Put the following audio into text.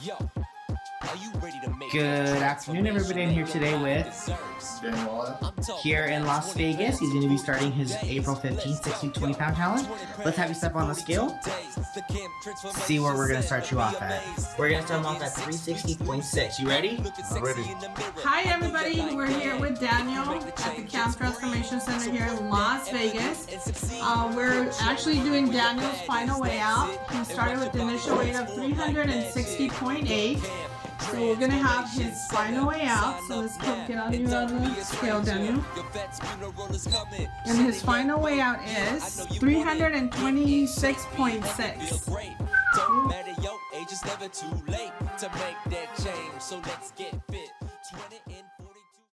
Yo. Good afternoon, everybody. I'm here today with here in Las Vegas. He's going to be starting his April 15th 60 20 pound challenge. Let's have you step on the scale. See where we're going to start you off at. We're going to start him off at 360.6. You ready? I'm ready. Hi, everybody. We're here with Daniel at the Camp Transformation Center here in Las Vegas. Uh, we're actually doing Daniel's final weigh out. He started with the initial weight of 360.8. So we're gonna have his final weigh out. So let's get on you on the scale, Daniel. And his final weigh out is 326.6.